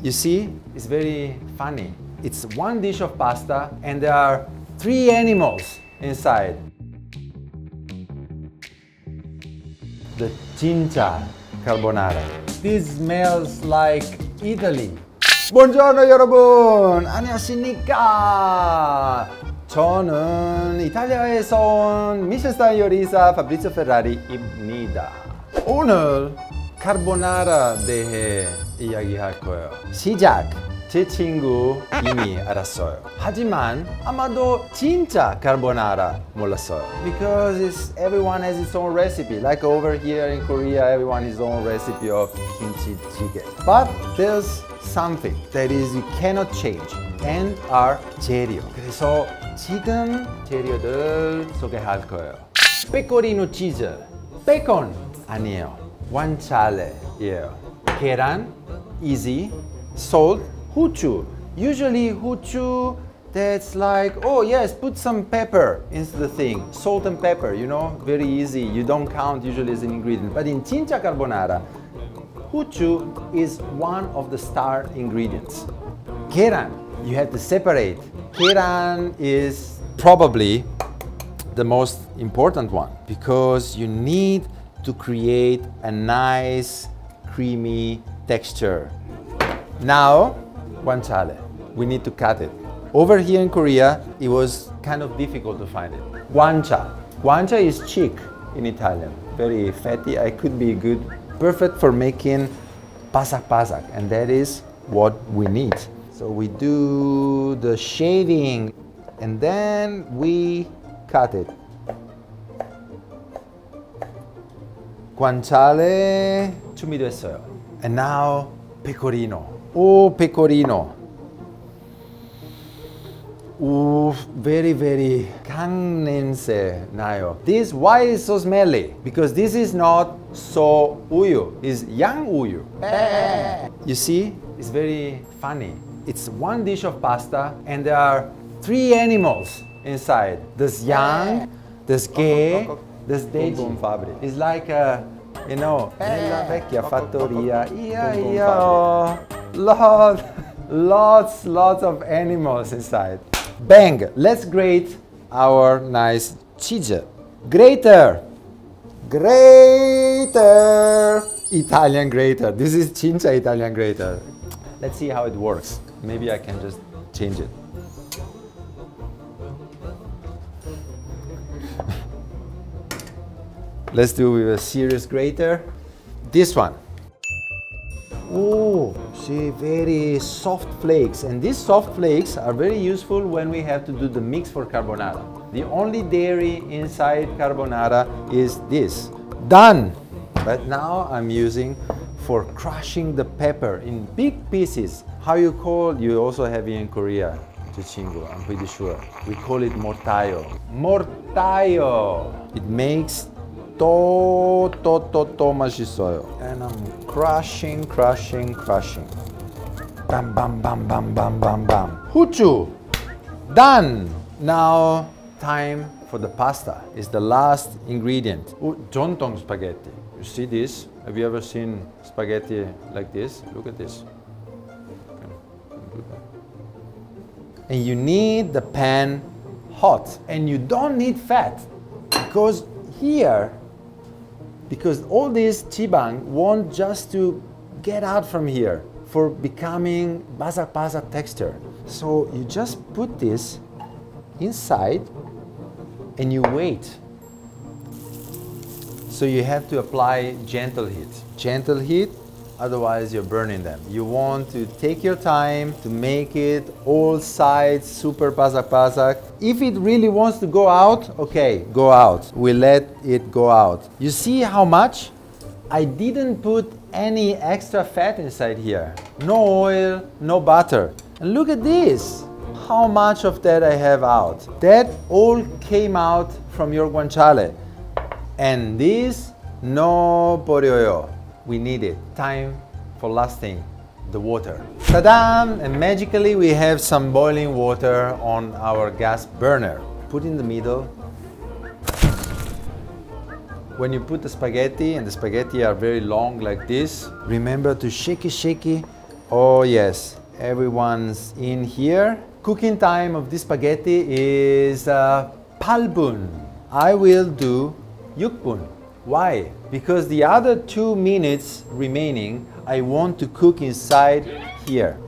You see, it's very funny. It's one dish of pasta and there are three animals inside. The cincha carbonara. This smells like Italy. Buongiorno 여러분! 안녕하십니까! 저는 이탈리아에서 온 미슐스타 요리사 파브리치오 페라리입니다. 오늘 카르보나라 대해 이야기할 거예요. 시작! 제 친구 이미 알았어요. 하지만 아마도 진짜 카르보나라 몰랐어요. Because it's, everyone has its own recipe. Like over here in Korea, everyone has its own recipe of kimchi jjigae. But there's something that is you cannot change and are 재료. 그래서 지금 재료들 소개할 거예요. 페코리노 치즈. 베이컨 아니에요. guanciale. Yeah. Keran, easy. Salt, huchu. Usually huchu that's like, oh yes, put some pepper into the thing. Salt and pepper, you know, very easy. You don't count usually as an ingredient. But in tinta carbonara, huchu is one of the star ingredients. Keran, you have to separate. Keran is probably the most important one because you need to create a nice creamy texture. Now, guanciale. We need to cut it. Over here in Korea, it was kind of difficult to find it. Guancia. Guancia is cheek in Italian. Very fatty. I could be good. Perfect for making pasak pasak. And that is what we need. So we do the shading and then we cut it. Guanciale 준비됐어요. And now pecorino. Oh, pecorino. Ooh, very, very 강 냄새 나요. This, why is so smelly? Because this is not so uyu, it's yang uyu. You see, it's very funny. It's one dish of pasta and there are three animals inside. There's yang, there's gay, there's deji. It's like a, you know, nella vecchia fattoria. Ia, ia, lot, lots, lots of animals inside. Bang! Let's grate our nice cheese. Grater! Grater! Italian grater. This is cincia Italian grater. Let's see how it works. Maybe I can just change it. Let's do with a serious grater. This one. Oh, see, very soft flakes. And these soft flakes are very useful when we have to do the mix for carbonara. The only dairy inside carbonara is this. Done! But now I'm using for crushing the pepper in big pieces. How you call, you also have it in Korea, Chichingo, I'm pretty sure. We call it mortayo. Mortayo! It makes 또, 또, 또, 또 맛있어요. And I'm crushing, crushing, crushing. Bam, bam, bam, bam, bam, bam, bam. 후추. Done. Now, time for the pasta. It's the last ingredient. Oh, 전통 spaghetti. You see this? Have you ever seen spaghetti like this? Look at this. And you need the pan hot. And you don't need fat because here because all this chibang want just to get out from here for becoming basak basak texture. So you just put this inside and you wait. So you have to apply gentle heat. Gentle heat, otherwise you're burning them. You want to take your time to make it all sides super basak basak. If it really wants to go out, okay, go out. We let it go out. You see how much? I didn't put any extra fat inside here. No oil, no butter. And look at this. How much of that I have out. That all came out from your guanciale. And this, no porioyo. We need it. Time for last thing, the water. Ta-da! And magically we have some boiling water on our gas burner. Put in the middle. When you put the spaghetti, and the spaghetti are very long like this, remember to shake it, Oh yes, everyone's in here. Cooking time of this spaghetti is uh, 8분. I will do 6분. Why? Because the other two minutes remaining, I want to cook inside here.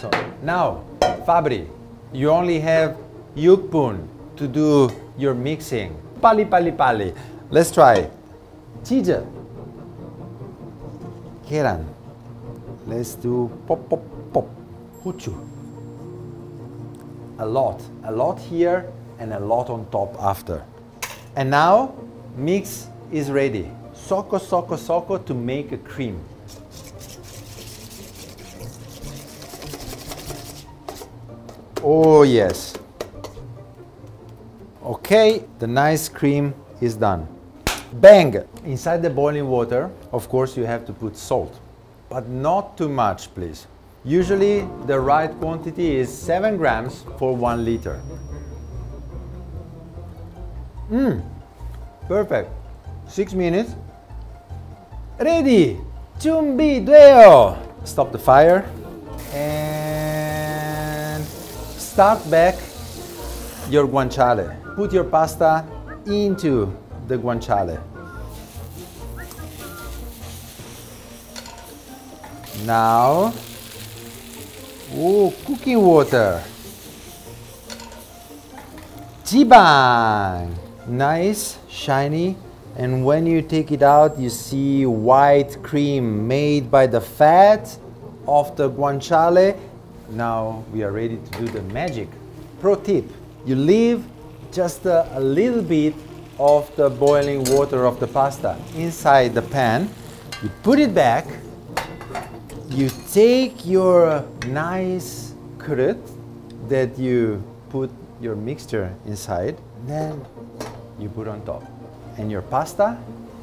So now, Fabri, you only have Yukpun to do your mixing. Pali pali pali. Let's try. Tija. Keran. Let's do pop pop pop. Huchu. A lot. A lot here and a lot on top after. And now mix is ready. Socco, socco, socco to make a cream. Oh yes. Okay, the nice cream is done. Bang! Inside the boiling water, of course, you have to put salt, but not too much, please. Usually, the right quantity is 7 grams for 1 liter. Mmm, perfect. 6 minutes. Ready! 준비돼요! Stop the fire and start back your guanciale. Put your pasta into the guanciale. Now, oh, cooking water. Jibang, nice, shiny, and when you take it out, you see white cream made by the fat of the guanciale. Now we are ready to do the magic. Pro tip, you leave just a, a little bit of the boiling water of the pasta inside the pan. You put it back. You take your nice kırıt that you put your mixture inside. Then you put on top. And your pasta.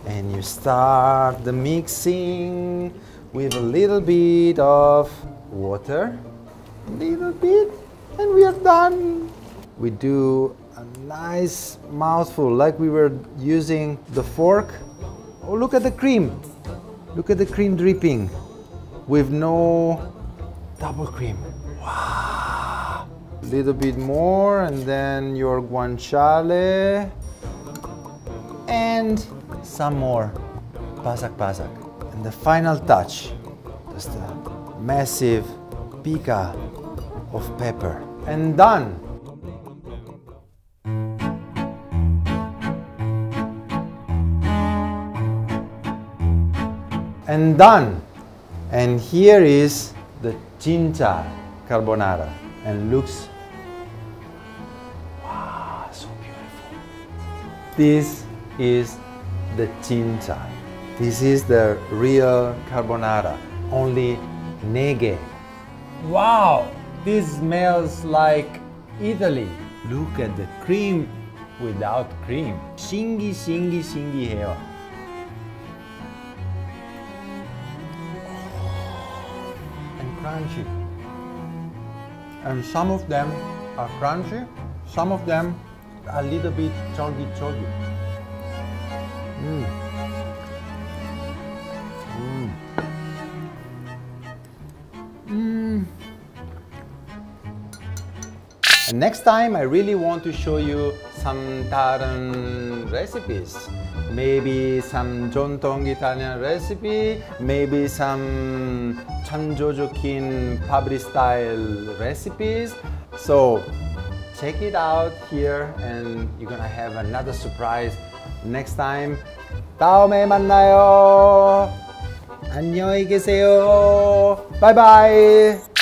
And you start the mixing with a little bit of water. Little bit. And we are done. We do a nice mouthful like we were using the fork. Oh, look at the cream. Look at the cream dripping with no double cream. Wow. A little bit more and then your guanciale and some more pasak pasak. And the final touch, just a massive pica of pepper. And done. and done. And here is the cinta carbonara and looks wow, so beautiful. This is the cinta. This is the real carbonara, only nege. Wow, this smells like Italy. Look at the cream without cream. Shingi, shingi, shingi hair. And crunchy. And some of them are crunchy, some of them a little bit chalky chalky. Mm. And next time I really want to show you some Taran recipes. Maybe some Jontong Italian recipe, maybe some Chanjojokin Fabri style recipes. So check it out here and you're gonna have another surprise next time. 다음에 만나요. 안녕히 계세요. Bye.